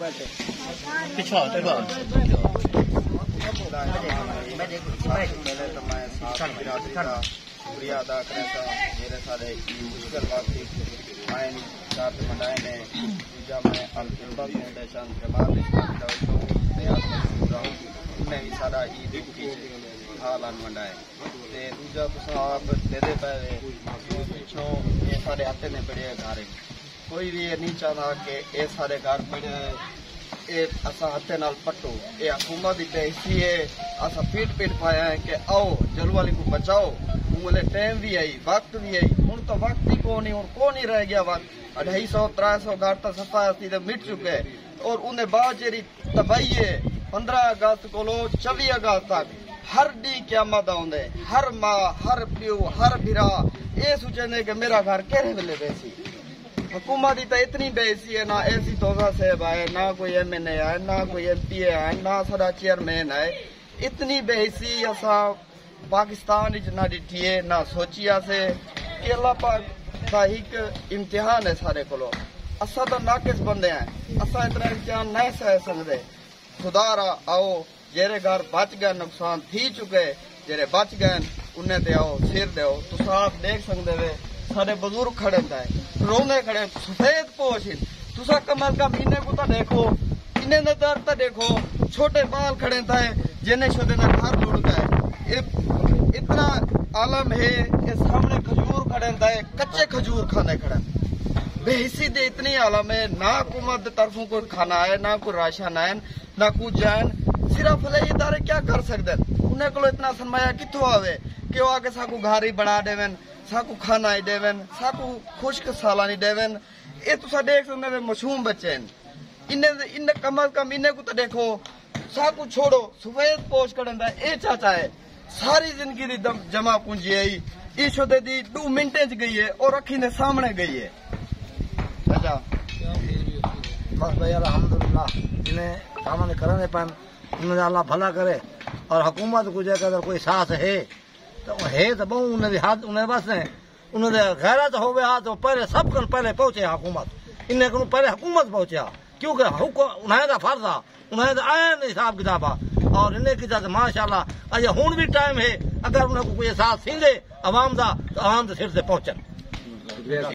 पिछो देखो शुक्रिया अदा करें था मेरे सारे मुश्किल वक्त आए साथ मंडाए ने दूजा मैं अलकिरबा फाउंडेशन जमात उन्हें भी सारा ईद की हालान मंडाए ते दूजा तुसा आप दे दे पे पिछों ये सारे आते ने बड़े घर कोई भी ये नहीं चाहता कि ये सारे घर बड़े ਇਹ ਅਸਾਂ ਹੱਥੇ ਨਾਲ ਪੱਟੋ ਇਹ ਹਕੂਮਤ ਦੀ ਬੇਇੱਜ਼ਤੀ ਹੈ ਅਸਾਂ ਪੀਟ ਪੀਟ ਪਾਇਆ ਹੈ ਕਿ ਆਓ ਜਲਵਾਲੀ को बचाओ उंगले टाइम भी आई वक्त भी आई ਹੁਣ ਤਾਂ ਵਕਤ ਹੀ ਕੋ ਨਹੀਂ ਹੁਣ ਕੋ ਨਹੀਂ ਰਹਿ ਗਿਆ ਵਕਤ 250 300 ਘਰ ਤਾਂ ਸਫਾ ਅਸੀਂ ਤੇ ਮਿਟ ਚੁੱਕੇ ਔਰ ਉਹਨੇ ਬਾਅਦ ਜਿਹੜੀ ਤਬਾਹੀ ਹੈ 15 ਅਗਸਤ ਕੋਲੋਂ 24 ਅਗਸਤ ਤੱਕ ਹਰ ਡੀ ਕਿਆਮਤ ਆਉਂਦੇ ਹਰ ਮਾਂ ਹਰ ਪਿਓ ਹਰ ਭਰਾ ਇਹ ਸੋਚਦੇ ਕਿ ਮੇਰਾ ਘਰ ਕਿਹੜੇ ਵੇਲੇ ਬੈਸੀ हुकूमत की तो इतनी बेइज्जती है ना ऐसी तोजा साहब आए ना कोई एम एन ए आए ना कोई एम पी ए आए ना सारा चेयरमैन आए इतनी बेइज्जती असा पाकिस्तान ना डिठी है ना सोचिया से अल्लाह पाक का एक इम्तिहान है सारे को असा तो नाकिस बंदे हैं असा इतना इम्तिहान नहीं सह सकते खुदारा आओ जेरे घर बच गए नुकसान थी चुके जेरे बच गए उन्हें ते आओ सिर दो तुस आप देख सकते वे। सारे बुज़ुर्ग खड़े थे रोने खड़े सफ़ेद पोश तुसा कमल का महीने को देखो इन्हें नज़र तो देखो छोटे बाल खड़े थे जिन्हें छोटे ना घर लुढ़ गए इतना आलम है कि सामने खजूर खड़े थे कच्चे खजूर खाने खड़े बेहिसी दे इतनी आलम है ना हुकूमत तरफों कोई खाना है ना कोई राशन है ना कुछ जान सिर्फ़ ले इदारे क्या कर सकते उन्हें को इतना सरमाया कितों आवे कि वो आके साकू घर ही बना देवन साकू खाना ही देवन, साकू खुश्क सालानी देवन। ये तुसा देख सकते मासूम बच्चे हैं। इन्हें इन्हें कम अज कम इन्हें को तो देखो। साकू छोड़ो, सफ़ेद पोश करन ए चाचा है। सारी ज़िंदगी दी जमा पूंजी आई इस शोदे दी दो मिनटें च गई है और अखी ने सामने गई है। अच्छा। बस भाई, अलहमदुल्ला जिन्हें सामान करने पान उन्हें अल्लाह भला करे और हुकूमत को जगह कोई साथ है तो तो बहु, उन्हें गैरत हो तो पहले सब पहले पहुँचे हुकूमत। इन्हें पहले हुकूमत पहुँचा क्योंकि उन्हें तो फ़र्ज़ आ। उन्हें तो आया नहीं हिसाब किताब और इन्हें की तो माशाल्लाह अजय हूँ भी टाइम है। अगर उन्हें कोई एहसास थींदे अवाम का तो अवाम सिर से पहुंचन।